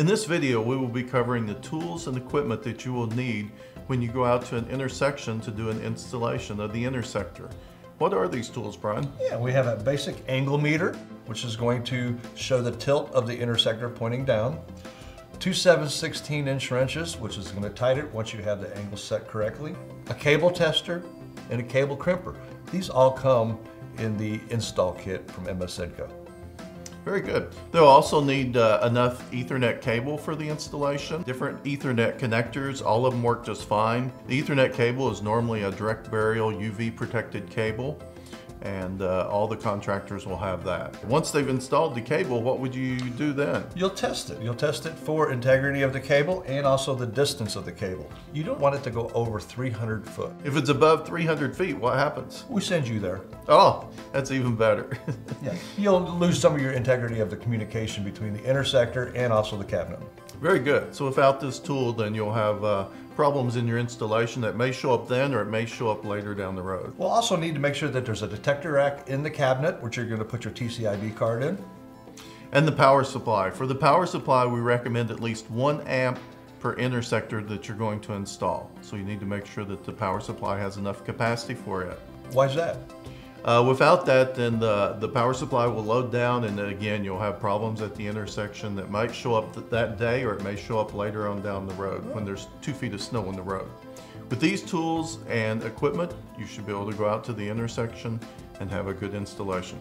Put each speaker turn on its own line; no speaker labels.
In this video, we will be covering the tools and equipment that you will need when you go out to an intersection to do an installation of the intersector. What are these tools, Brian?
Yeah, we have a basic angle meter, which is going to show the tilt of the intersector pointing down. Two 7 16 inch wrenches, which is going to tighten it once you have the angle set correctly. A cable tester and a cable crimper. These all come in the install kit from MS Sedco.
Very good. They'll also need uh, enough Ethernet cable for the installation. Different Ethernet connectors, all of them work just fine. The Ethernet cable is normally a direct burial UV protected cable and uh, all the contractors will have that. Once they've installed the cable, what would you do then?
You'll test it. You'll test it for integrity of the cable and also the distance of the cable. You don't want it to go over 300 foot.
If it's above 300 feet, what happens?
We send you there.
Oh, that's even better.
yeah. You'll lose some of your integrity of the communication between the intersector and also the cabinet.
Very good. So without this tool, then you'll have uh, problems in your installation that may show up then or it may show up later down the road.
We'll also need to make sure that there's a detector rack in the cabinet, which you're going to put your TCID card in.
And the power supply. For the power supply, we recommend at least one amp per intersector that you're going to install. So you need to make sure that the power supply has enough capacity for it.
Why is that?
Uh, without that, then the, the power supply will load down and again, you'll have problems at the intersection that might show up th that day or it may show up later on down the road when there's two feet of snow on the road. With these tools and equipment, you should be able to go out to the intersection and have a good installation.